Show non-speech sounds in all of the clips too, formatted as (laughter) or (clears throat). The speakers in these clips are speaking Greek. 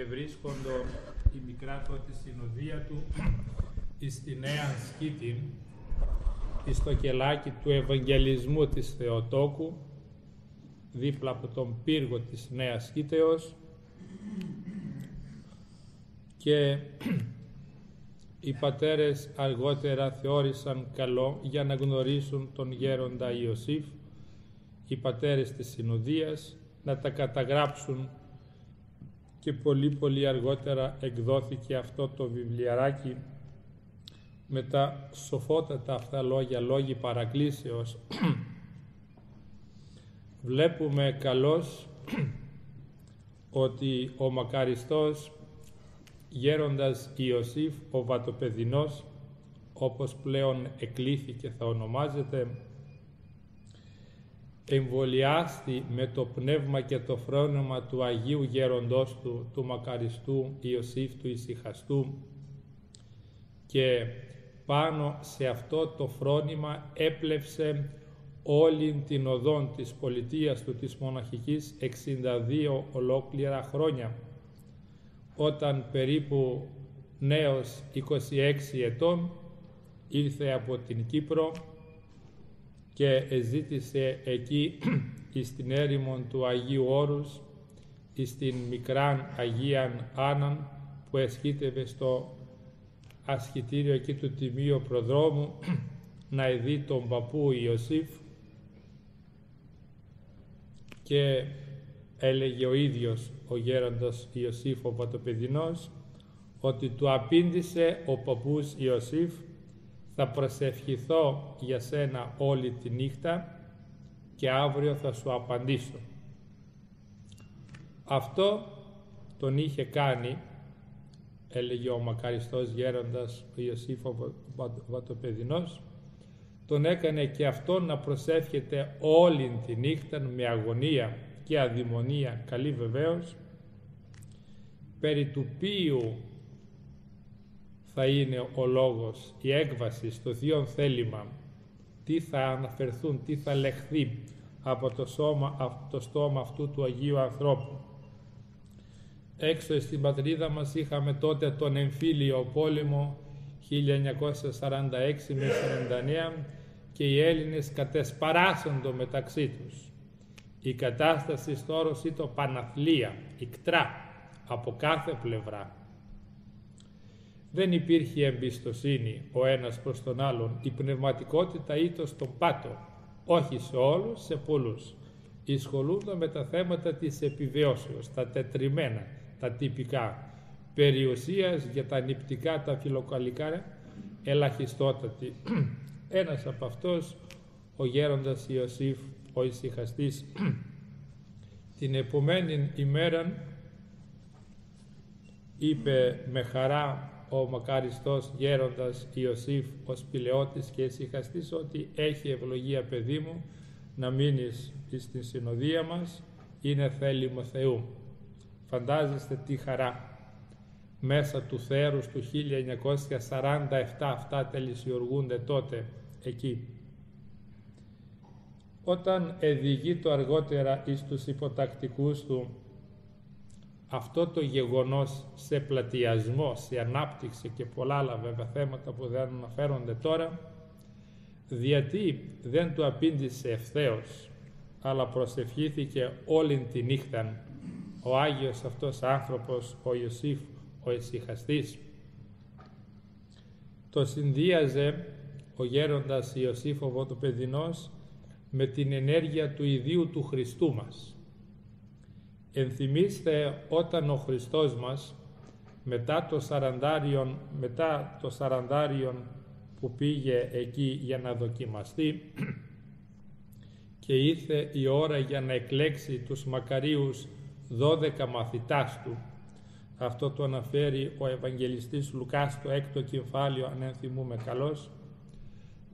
ευρίσκοντο η μικρά τότε συνοδεία του εις τη νέα σκήτη, εις το κελάκι του Ευαγγελισμού της Θεοτόκου, δίπλα από τον πύργο της Νέας Σκήτεως και οι πατέρες αργότερα θεώρησαν καλό για να γνωρίσουν τον γέροντα Ιωσήφ, οι πατέρες της Συνοδείας, να τα καταγράψουν και πολύ πολύ αργότερα εκδόθηκε αυτό το βιβλιαράκι με τα σοφότατα αυτά λόγια, λόγοι παρακλήσεως. (clears throat) Βλέπουμε καλώς (clears throat) ότι ο μακαριστός γέροντας Ιωσήφ ο Βατοπεδινός, όπως πλέον εκλήθηκε θα ονομάζεται, εμβολιάστη με το πνεύμα και το φρόνημα του Αγίου Γέροντός του, του μακαριστού Ιωσήφ του Ισυχαστού και πάνω σε αυτό το φρόνημα έπλευσε όλη την οδόν της πολιτείας του της μοναχικής 62 ολόκληρα χρόνια όταν περίπου νέος 26 ετών ήρθε από την Κύπρο και ζήτησε εκεί (clears throat) στην έρημο του Αγίου Όρους στην μικράν Αγίαν Άνναν που εσχύτευε στο ασχητήριο εκεί του Τιμίου Προδρόμου (clears throat) να ειδεί τον παππού Ιωσήφ και έλεγε ο ίδιος ο γέροντας Ιωσήφ ο Πατοπεδινός ότι του απήντησε ο παππούς Ιωσήφ θα προσευχηθώ για σένα όλη τη νύχτα και αύριο θα σου απαντήσω. Αυτό τον είχε κάνει, έλεγε ο μακαριστός γέροντας ο Ιωσήφ ο Βατοπεδινός, τον έκανε και αυτό να προσεύχεται όλη τη νύχτα με αγωνία και αδημονία καλή βεβαίως, περί του ποιου θα είναι ο λόγος, η έκβαση στο Θείο θέλημα, τι θα αναφερθούν, τι θα λεχθεί από το, σώμα, από το στόμα αυτού του Αγίου ανθρώπου. Έξω στην πατρίδα μας είχαμε τότε τον εμφύλιο πόλεμο 1946 με 1949 και οι Έλληνες κατεσπαράσσοντο μεταξύ τους. Η κατάσταση στο όρος ήταν παναθλία, ικτρά, από κάθε πλευρά. Δεν υπήρχε εμπιστοσύνη ο ένας προς τον άλλον. Η πνευματικότητα ήταν στον πάτο, όχι σε όλους, σε πολλούς. Ισχολούνται με τα θέματα της επιβιώσεως, τα τετριμένα, τα τυπικά. Περιουσίας για τα νηπτικά, τα φιλοκαλικά, ελαχιστότατη. (clears throat) Ένας από αυτός, ο γέροντας Ιωσήφ, ο ησυχαστής, (clears throat) την επομένη ημέρα είπε με χαρά ο μακαριστός γέροντας Ιωσήφ ο σπηλαιώτης και ησυχαστής ότι έχει ευλογία παιδί μου να μείνεις στην συνοδεία μας είναι θέλημο Θεού. Φαντάζεστε τι χαρά μέσα του θέρους του 1947 αυτά τελεισιοργούνται τότε εκεί. Όταν εδηγεί το αργότερα εις τους υποτακτικούς του αυτό το γεγονός σε πλατιασμό, σε ανάπτυξη και πολλά άλλα βέβαια θέματα που δεν αναφέρονται τώρα, γιατί δεν του απήντησε ευθέως, αλλά προσευχήθηκε όλη τη νύχτα ο Άγιος αυτός άνθρωπος, ο Ιωσήφ, ο Εσυχαστής. Το συνδύαζε ο γέροντας Ιωσήφ ο Βοτοπεδινός με την ενέργεια του ιδίου του Χριστού μας Ενθυμίστε όταν ο Χριστός μας μετά το σαραντάριον, μετά το σαραντάριον που πήγε εκεί για να δοκιμαστεί και ήρθε η ώρα για να εκλέξει τους μακαρίους δώδεκα μαθητάς του. Αυτό το αναφέρει ο Ευαγγελιστής Λουκάς το έκτο κεφάλαιο, αν ενθυμούμε καλώς,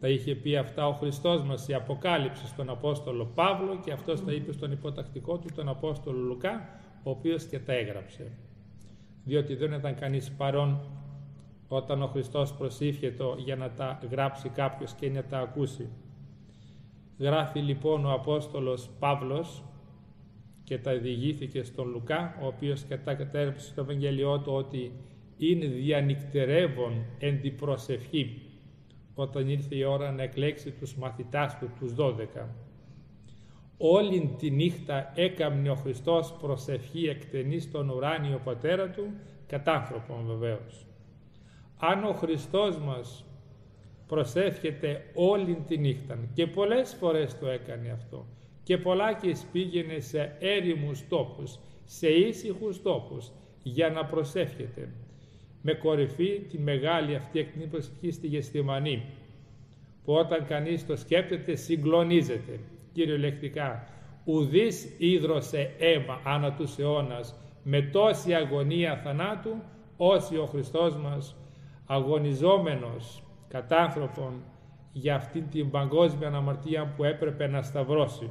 τα είχε πει αυτά ο Χριστός μας η Αποκάλυψη στον Απόστολο Παύλο και αυτός τα είπε στον υποτακτικό του τον Απόστολο Λουκά ο οποίος και τα έγραψε. Διότι δεν ήταν κανείς παρόν όταν ο Χριστός προσήφιε για να τα γράψει κάποιος και να τα ακούσει. Γράφει λοιπόν ο Απόστολος Παύλος και τα διηγήθηκε στον Λουκά, ο οποίος κατέγραψε στο Ευαγγελιό του ότι είναι διανυκτερεύον εν την προσευχή όταν ήρθε η ώρα να εκλέξει τους μαθητάς του, τους δώδεκα. Όλη τη νύχτα έκαμνε ο Χριστός προσευχή εκτενής στον ουράνιο Πατέρα Του, κατάνθρωπον βεβαίως. Αν ο Χριστός μας προσεύχεται όλη τη νύχτα και πολλές φορές το έκανε αυτό και και πήγαινε σε έρημους τόπους, σε ήσυχους τόπους για να προσεύχεται με κορυφή τη μεγάλη αυτή εκτενή προσευχή στη Γεστημανή που όταν κανείς το σκέπτεται συγκλονίζεται. Κυριολεκτικά ουδής ίδρωσε αίμα άνα τους αιώνας με τόση αγωνία θανάτου όσοι ο Χριστός μας αγωνιζόμενος κατάνθρωπον για αυτήν την παγκόσμια αμαρτία που έπρεπε να σταυρώσει.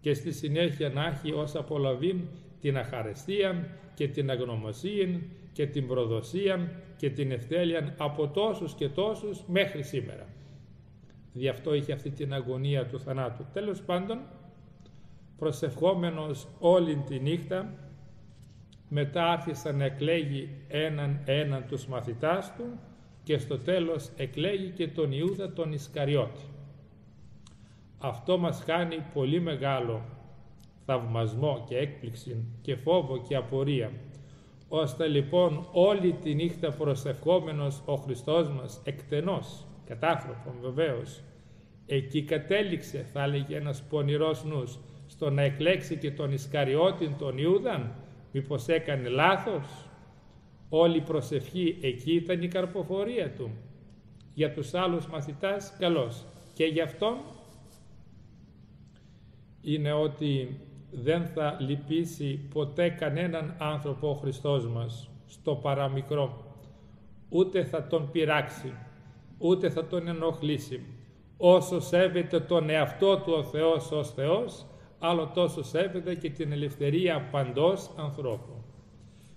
Και στη συνέχεια να έχει ως απολαβήν την αχαρεστία και την αγνωμοσία και την προδοσία και την ευτέλεια από τόσους και τόσους μέχρι σήμερα. Δι' αυτό είχε αυτή την αγωνία του θανάτου. Τέλος πάντων, προσευχόμενος όλη τη νύχτα, μετά άρχισε να εκλέγει έναν έναν τους μαθητάς του και στο τέλος εκλέγει και τον Ιούδα τον Ισκαριώτη. Αυτό μας κάνει πολύ μεγάλο θαυμασμό και έκπληξη και φόβο και απορία, ώστε λοιπόν όλη τη νύχτα προσευχόμενος ο Χριστός μας εκτενός, κατάθρωπον βεβαίως, εκεί κατέληξε θα έλεγε ένας πονηρός νους, στο να εκλέξει και τον Ισκαριώτην τον Ιούδαν, μήπως έκανε λάθος. Όλη η προσευχή εκεί ήταν η καρποφορία του. Για τους άλλους μαθητάς καλός. Και γι' αυτόν είναι ότι δεν θα λυπήσει ποτέ κανέναν άνθρωπο ο Χριστός μας στο παραμικρό. Ούτε θα τον πειράξει, ούτε θα τον ενοχλήσει. Όσο σέβεται τον εαυτό του ο Θεός ως Θεός, άλλο τόσο σέβεται και την ελευθερία παντός ανθρώπου.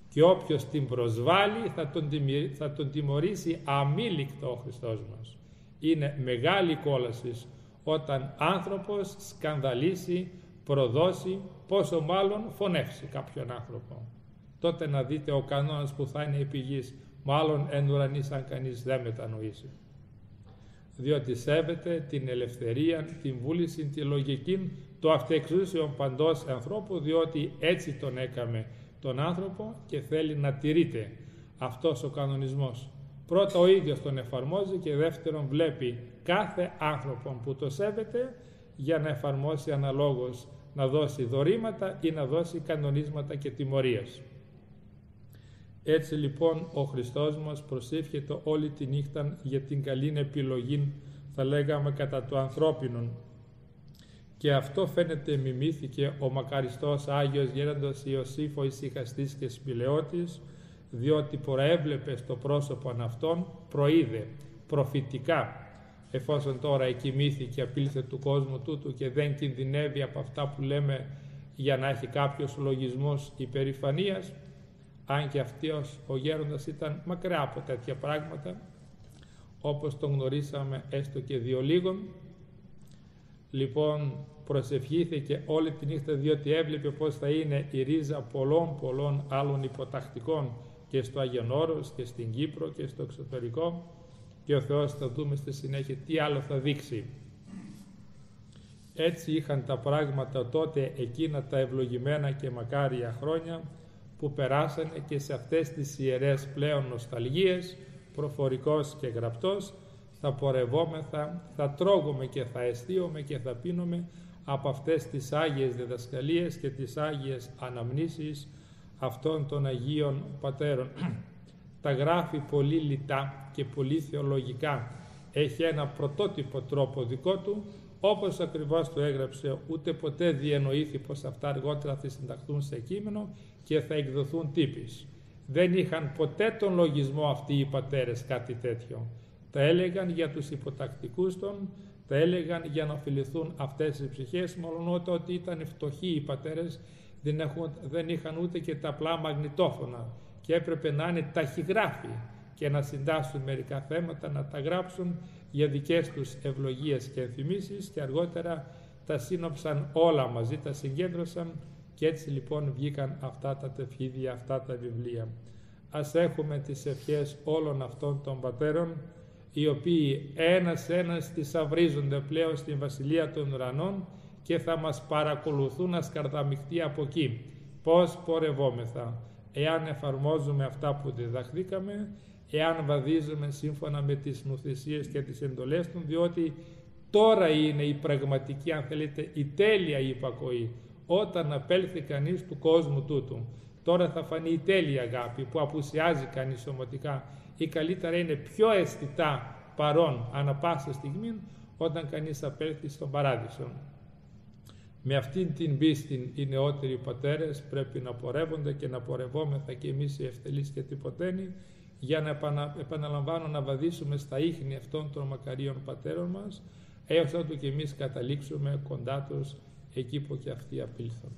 Και όποιος την προσβάλλει θα τον, θα τον τιμωρήσει αμήλικτο ο Χριστός μας. Είναι μεγάλη κόλαση όταν άνθρωπος σκανδαλίσει, προδώσει, πόσο μάλλον φωνεύσει κάποιον άνθρωπο. Τότε να δείτε ο κανόνας που θα είναι επί μάλλον εν ουρανής αν κανείς δεν μετανοήσει. Διότι σέβεται την ελευθερία, την βούληση, τη λογική, το αυτεξούσιο παντός ανθρώπου, διότι έτσι τον έκαμε τον άνθρωπο και θέλει να τηρείται αυτός ο κανονισμός. Πρώτα ο ίδιος τον εφαρμόζει και δεύτερον βλέπει κάθε άνθρωπο που το σέβεται για να εφαρμόσει αναλόγως να δώσει δωρήματα ή να δώσει κανονίσματα και τιμωρίες. Έτσι λοιπόν ο Χριστός μας προσεύχεται όλη τη νύχτα για την καλή επιλογή, θα λέγαμε κατά το ανθρώπινο. Και αυτό φαίνεται μιμήθηκε ο μακαριστός Άγιος Γέροντας Ιωσήφ ο ησυχαστής και σπηλαιώτης, διότι προέβλεπε στο πρόσωπο αυτόν, προείδε προφητικά εφόσον τώρα εκοιμήθηκε, απήλθε του κόσμου τούτου και δεν κινδυνεύει από αυτά που λέμε για να έχει κάποιος λογισμός υπερηφανίας, αν και αυτός ο γέροντας ήταν μακριά από τέτοια πράγματα, όπως τον γνωρίσαμε έστω και δύο λίγων. Λοιπόν, προσευχήθηκε όλη τη νύχτα διότι έβλεπε πώς θα είναι η ρίζα πολλών πολλών άλλων υποτακτικών και στο Αγιονόρος και στην Κύπρο και στο εξωτερικό και ο Θεός θα δούμε στη συνέχεια τι άλλο θα δείξει. Έτσι είχαν τα πράγματα τότε εκείνα τα ευλογημένα και μακάρια χρόνια που περάσανε και σε αυτές τις ιερές πλέον νοσταλγίες, προφορικός και γραπτός, θα πορευόμεθα, θα τρώγουμε και θα αισθίουμε και θα πίνουμε από αυτές τις Άγιες διδασκαλίες και τις Άγιες αναμνήσεις αυτών των Αγίων Πατέρων τα γράφει πολύ λιτά και πολύ θεολογικά. Έχει ένα πρωτότυπο τρόπο δικό του, όπως ακριβώς το έγραψε, ούτε ποτέ διενοήθη πως αυτά αργότερα θα συνταχθούν σε κείμενο και θα εκδοθούν τύπης. Δεν είχαν ποτέ τον λογισμό αυτοί οι πατέρες κάτι τέτοιο. Τα έλεγαν για τους υποτακτικούς των, τα έλεγαν για να ωφεληθούν αυτές οι ψυχές, μόνο ότι ήταν φτωχοί οι πατέρες, δεν, έχουν, δεν είχαν ούτε και τα απλά μαγνητόφωνα και έπρεπε να είναι ταχυγράφοι και να συντάσσουν μερικά θέματα, να τα γράψουν για δικές τους ευλογίες και ενθυμίσεις και αργότερα τα σύνοψαν όλα μαζί, τα συγκέντρωσαν και έτσι λοιπόν βγήκαν αυτά τα τεφίδια, αυτά τα βιβλία. Ας έχουμε τις ευχές όλων αυτών των πατέρων, οι οποίοι ένας-ένας θησαυρίζονται πλέον στην Βασιλεία των Ουρανών και θα μας παρακολουθούν ασκαρδαμιχτεί από εκεί. Πώς πορευόμεθα, εάν εφαρμόζουμε αυτά που διδαχθήκαμε, εάν βαδίζουμε σύμφωνα με τις νουθεσίες και τις εντολές του, διότι τώρα είναι η πραγματική, αν θέλετε, η τέλεια υπακοή, όταν απέλθει κανείς του κόσμου τούτου. Τώρα θα φανεί η τέλεια αγάπη που απουσιάζει κανείς σωματικά ή καλύτερα είναι πιο αισθητά παρόν ανα πάσα στιγμή όταν κανείς απέλθει στον παράδεισο. Με αυτήν την πίστη οι νεότεροι πατέρες πρέπει να πορεύονται και να πορευόμεθα και εμείς οι ευτελείς και τυποτένοι για να επαναλαμβάνω να βαδίσουμε στα ίχνη αυτών των μακαρίων πατέρων μας έως ότου και εμείς καταλήξουμε κοντά τους εκεί που και αυτοί απήλθουν.